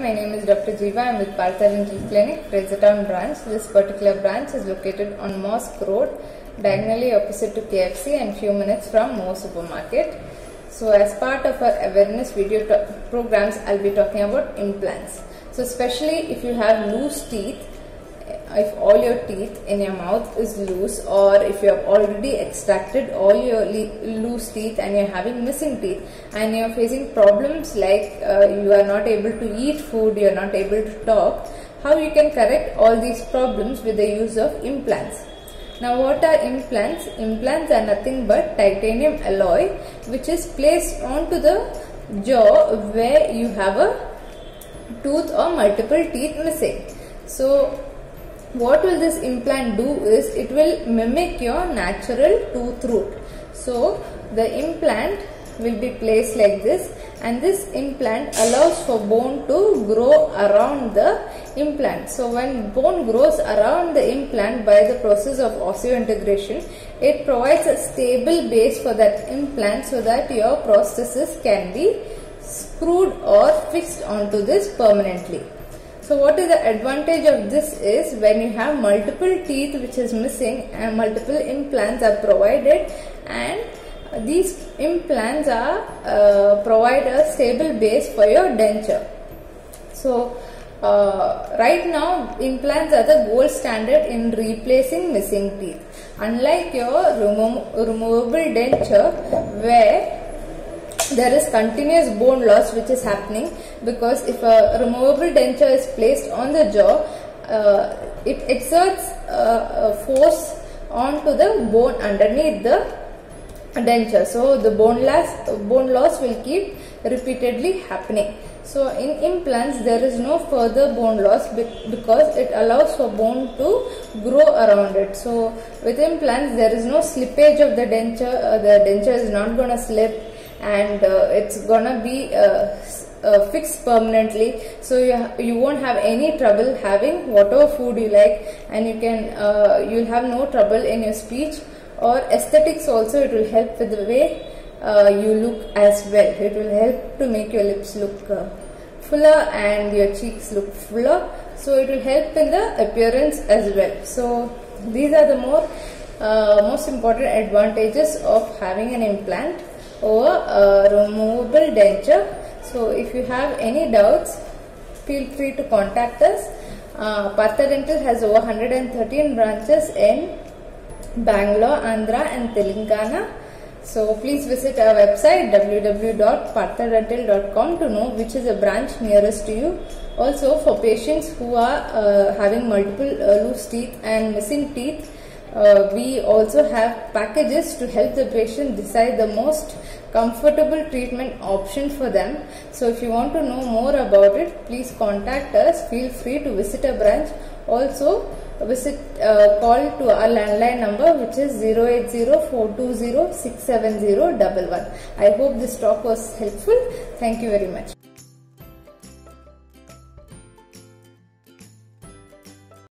My name is Dr. Jeeva. I'm with Partha Dental Clinic, Frasertown branch. This particular branch is located on Mosque Road, diagonally opposite to KFC and few minutes from Mo Supermarket. So as part of our awareness video programs, I'll be talking about implants. So especially if you have loose teeth, if all your teeth in your mouth is loose or if you have already extracted all your loose teeth and you're having missing teeth and you're facing problems like uh, you are not able to eat food you're not able to talk how you can correct all these problems with the use of implants? Now what are implants? Implants are nothing but titanium alloy which is placed onto the jaw where you have a tooth or multiple teeth missing. So what will this implant do is it will mimic your natural tooth root. So the implant will be placed like this and this implant allows for bone to grow around the implant. So when bone grows around the implant by the process of osseointegration it provides a stable base for that implant so that your prosthesis can be screwed or fixed onto this permanently so what is the advantage of this is when you have multiple teeth which is missing and multiple implants are provided and these implants are uh, provide a stable base for your denture. So uh, right now implants are the gold standard in replacing missing teeth. Unlike your remo- removable denture where there is continuous bone loss which is happening because if a removable denture is placed on the jaw uh, it exerts uh, force onto the bone underneath the denture. So the bone loss bone loss will keep repeatedly happening. So in implants there is no further bone loss because it allows for bone to grow around it. So with implants there is no slippage of the denture uh, the denture is not going to slip and uh, it's gonna be uh, uh, fixed permanently. So you, you won't have any trouble having whatever food you like and you can you'll have no trouble in your speech or aesthetics also. It will help with the way you look as well. It will help to make your lips look fuller and your cheeks look fuller. So it will help in the appearance as well. So these are the more most important advantages of having an implant or a removable denture. So if you have any doubts, feel free to contact us. Uh, Partha Dental has over 113 branches in Bangalore, Andhra and Telangana. So please visit our website www.parthadental.com to know which is a branch nearest to you. Also for patients who are uh, having multiple uh, loose teeth and missing teeth, uh, we also have packages to help the patient decide the most comfortable treatment option for them. So if you want to know more about it, please contact us. Feel free to visit a branch. Also visit uh, call to our landline number which is 080-420-67011. I hope this talk was helpful. Thank you very much.